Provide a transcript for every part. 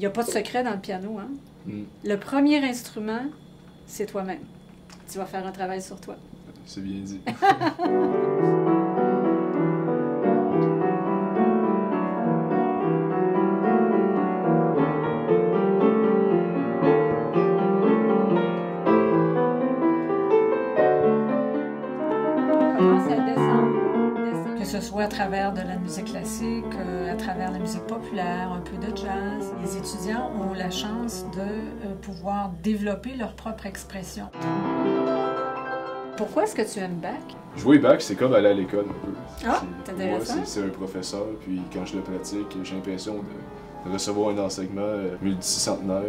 n'y a pas de secret dans le piano. Hein? Mm. Le premier instrument, c'est toi-même. Tu vas faire un travail sur toi. C'est bien dit. commence à descendre, ce soit à travers de la musique classique, euh, à travers la musique populaire, un peu de jazz. Les étudiants ont la chance de euh, pouvoir développer leur propre expression. Pourquoi est-ce que tu aimes Bach? Jouer back, c'est comme aller à l'école un peu. Ah, c'est moi, c'est un professeur, puis quand je le pratique, j'ai l'impression de, de recevoir un enseignement euh, multicentenaire.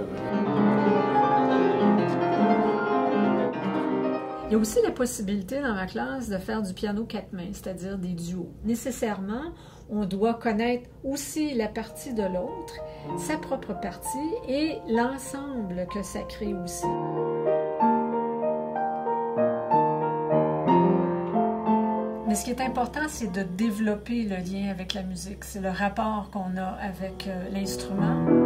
Il y a aussi la possibilité dans ma classe de faire du piano quatre mains, c'est-à-dire des duos. Nécessairement, on doit connaître aussi la partie de l'autre, sa propre partie et l'ensemble que ça crée aussi. Mais ce qui est important, c'est de développer le lien avec la musique. C'est le rapport qu'on a avec euh, l'instrument.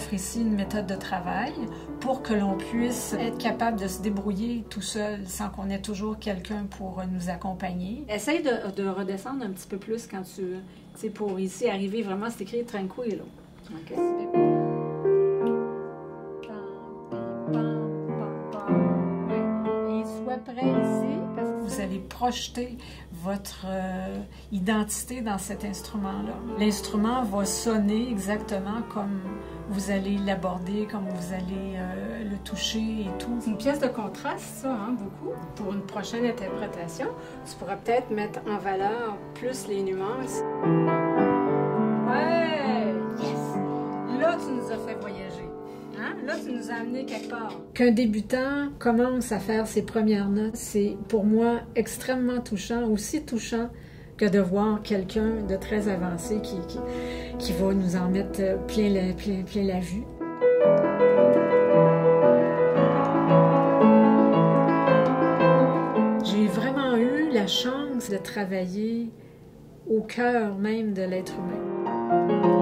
J'offre ici une méthode de travail pour que l'on puisse être capable de se débrouiller tout seul sans qu'on ait toujours quelqu'un pour nous accompagner. Essaye de, de redescendre un petit peu plus quand tu... Sais, pour ici arriver vraiment, c'est écrit tranquille. OK. Et sois prêt ici parce que vous allez projeter votre euh, identité dans cet instrument-là. L'instrument va sonner exactement comme vous allez l'aborder, comme vous allez euh, le toucher et tout. C'est une pièce de contraste, ça, hein, beaucoup. Pour une prochaine interprétation, tu pourras peut-être mettre en valeur plus les nuances. Ouais! Yes! Là, tu nous as fait voyager. Hein? Là, tu nous as amené quelque part. Qu'un débutant commence à faire ses premières notes, c'est pour moi extrêmement touchant, aussi touchant que de voir quelqu'un de très avancé qui, qui, va nous en mettre euh, plein la, plein, plein la vue. J'ai vraiment eu la chance de travailler au cœur même de l'être humain.